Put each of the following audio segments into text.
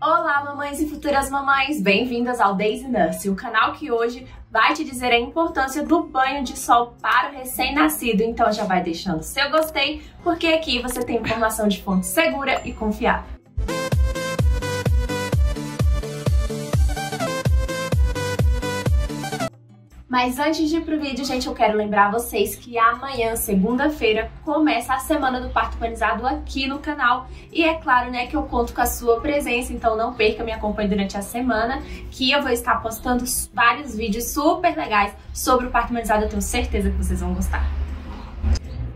Olá, mamães e futuras mamães! Bem-vindas ao Daisy Nurse, o canal que hoje vai te dizer a importância do banho de sol para o recém-nascido. Então já vai deixando seu gostei, porque aqui você tem informação de fonte segura e confiável. Mas antes de ir pro vídeo, gente, eu quero lembrar vocês que amanhã, segunda-feira, começa a semana do parto humanizado aqui no canal. E é claro, né, que eu conto com a sua presença, então não perca, me acompanhe durante a semana, que eu vou estar postando vários vídeos super legais sobre o parto humanizado, eu tenho certeza que vocês vão gostar.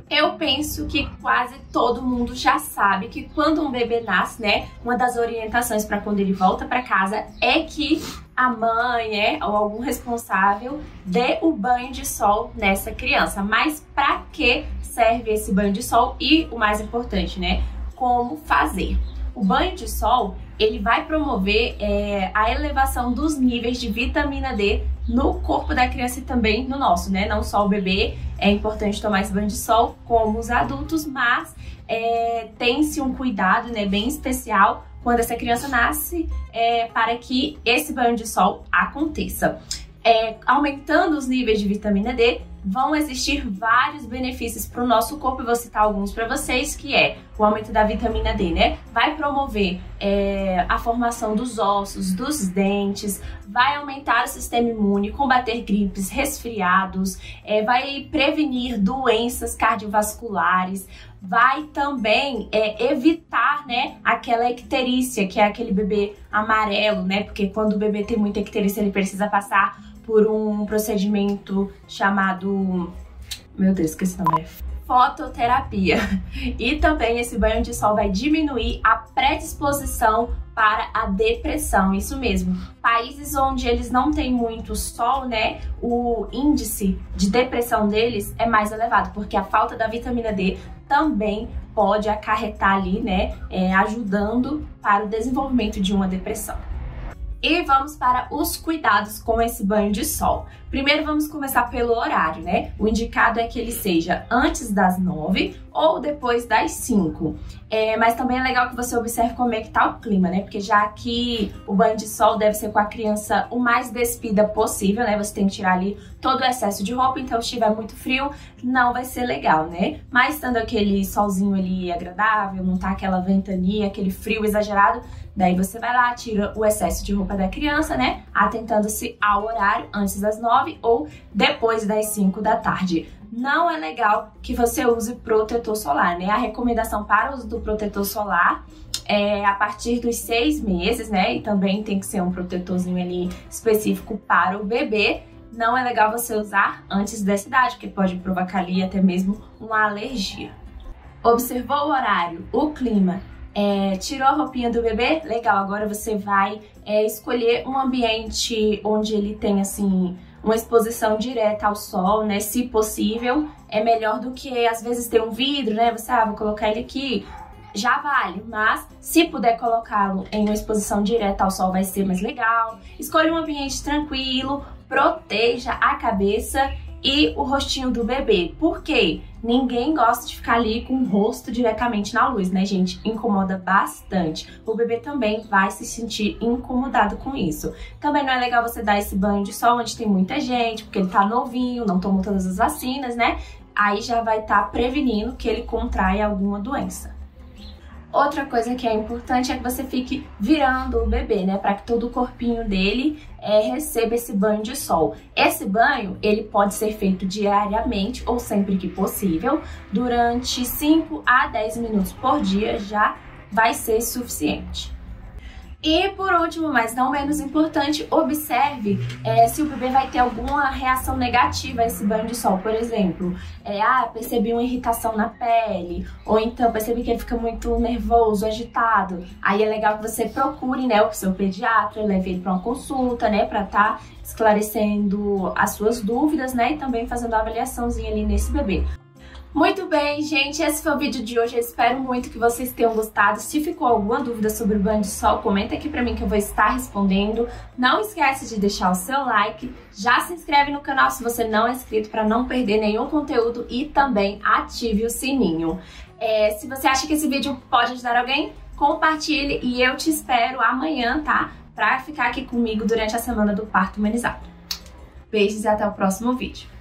Eu penso que quase todo mundo já sabe que quando um bebê nasce, né, uma das orientações para quando ele volta para casa é que a mãe é, ou algum responsável dê o banho de sol nessa criança. Mas para que serve esse banho de sol e o mais importante, né, como fazer? O banho de sol ele vai promover é, a elevação dos níveis de vitamina D no corpo da criança e também no nosso, né? Não só o bebê é importante tomar esse banho de sol, como os adultos, mas é, tem-se um cuidado né, bem especial quando essa criança nasce é, para que esse banho de sol aconteça. É, aumentando os níveis de vitamina D, vão existir vários benefícios para o nosso corpo. Eu vou citar alguns para vocês, que é o aumento da vitamina D, né? Vai promover é, a formação dos ossos, dos dentes, vai aumentar o sistema imune, combater gripes, resfriados, é, vai prevenir doenças cardiovasculares, vai também é, evitar, né, aquela icterícia, que é aquele bebê amarelo, né? Porque quando o bebê tem muita icterícia, ele precisa passar por um procedimento chamado. Meu Deus, que esse nome fototerapia. E também esse banho de sol vai diminuir a predisposição para a depressão, isso mesmo. Países onde eles não têm muito sol, né, o índice de depressão deles é mais elevado, porque a falta da vitamina D também pode acarretar ali, né, é, ajudando para o desenvolvimento de uma depressão. E vamos para os cuidados com esse banho de sol. Primeiro vamos começar pelo horário, né? O indicado é que ele seja antes das 9 ou depois das 5. É, mas também é legal que você observe como é que tá o clima, né? Porque já que o banho de sol deve ser com a criança o mais despida possível, né? Você tem que tirar ali todo o excesso de roupa, então se estiver muito frio, não vai ser legal, né? Mas estando aquele solzinho ali agradável, não tá aquela ventania, aquele frio exagerado, daí você vai lá, tira o excesso de roupa da criança, né? Atentando-se ao horário antes das 9 ou depois das 5 da tarde não é legal que você use protetor solar, né? A recomendação para o uso do protetor solar é a partir dos seis meses, né? E também tem que ser um protetorzinho ali específico para o bebê. Não é legal você usar antes dessa idade, porque pode provocar ali até mesmo uma alergia. Observou o horário, o clima, é, tirou a roupinha do bebê? Legal, agora você vai é, escolher um ambiente onde ele tem assim uma exposição direta ao sol, né? Se possível, é melhor do que às vezes ter um vidro, né? Você, ah, vou colocar ele aqui, já vale, mas se puder colocá-lo em uma exposição direta ao sol vai ser mais legal. Escolha um ambiente tranquilo, proteja a cabeça e o rostinho do bebê. Por quê? Ninguém gosta de ficar ali com o rosto diretamente na luz, né, gente? Incomoda bastante. O bebê também vai se sentir incomodado com isso. Também não é legal você dar esse banho de sol onde tem muita gente, porque ele tá novinho, não tomou todas as vacinas, né? Aí já vai estar tá prevenindo que ele contraia alguma doença. Outra coisa que é importante é que você fique virando o bebê, né, para que todo o corpinho dele é, receba esse banho de sol. Esse banho, ele pode ser feito diariamente ou sempre que possível, durante 5 a 10 minutos por dia já vai ser suficiente. E por último, mas não menos importante, observe é, se o bebê vai ter alguma reação negativa a esse banho de sol. Por exemplo, é, ah, percebi uma irritação na pele, ou então percebi que ele fica muito nervoso, agitado. Aí é legal que você procure né, o seu pediatra, leve ele para uma consulta, né, para estar tá esclarecendo as suas dúvidas, né, e também fazendo a avaliaçãozinha ali nesse bebê. Muito bem, gente, esse foi o vídeo de hoje. Eu espero muito que vocês tenham gostado. Se ficou alguma dúvida sobre o banho de sol, comenta aqui pra mim que eu vou estar respondendo. Não esquece de deixar o seu like, já se inscreve no canal se você não é inscrito para não perder nenhum conteúdo e também ative o sininho. É, se você acha que esse vídeo pode ajudar alguém, compartilhe e eu te espero amanhã, tá? Pra ficar aqui comigo durante a semana do parto humanizado. Beijos e até o próximo vídeo.